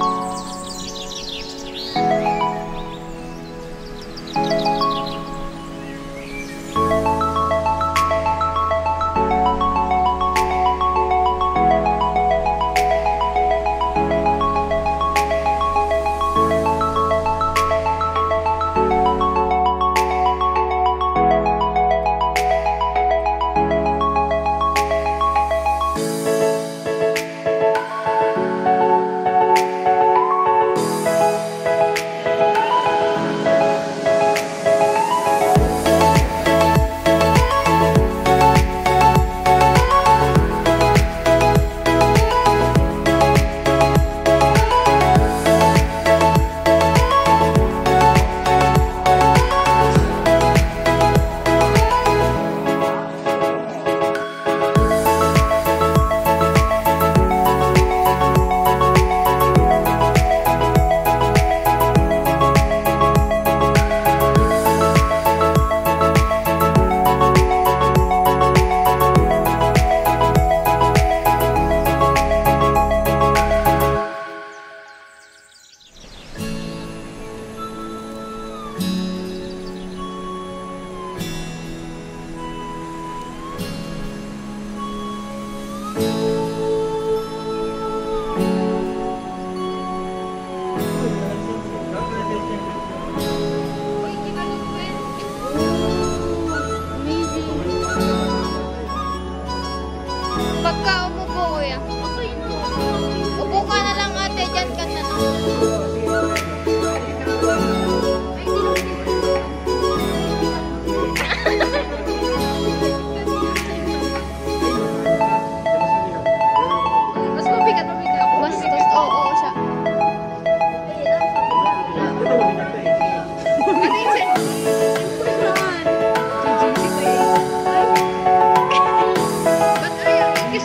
you.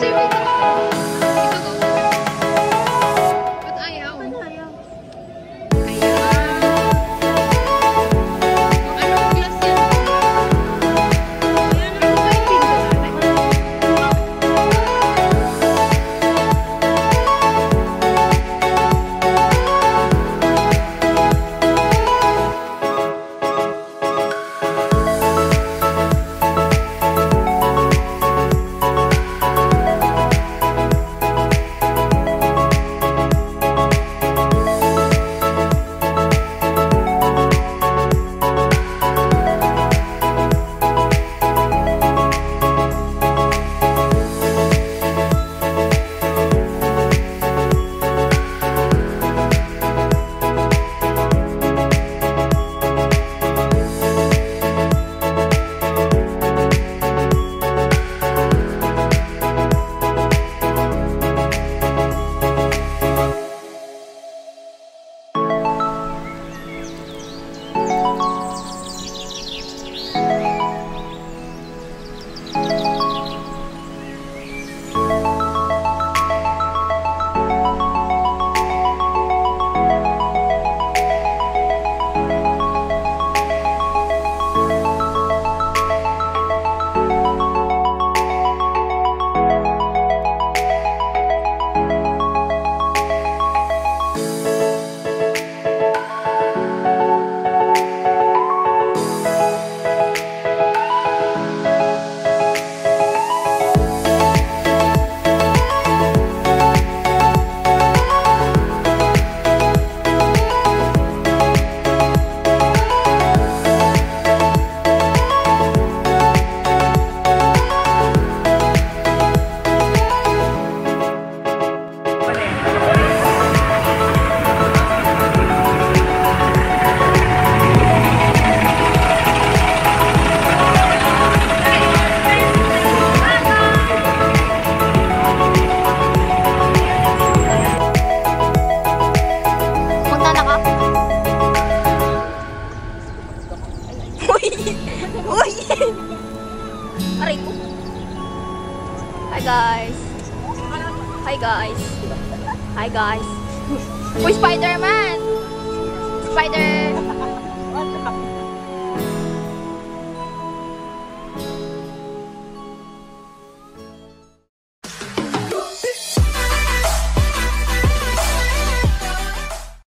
see what Aray ko. Hi guys. Hi guys. Hi guys. Uy, Spider-Man! Spider! -Man. Spider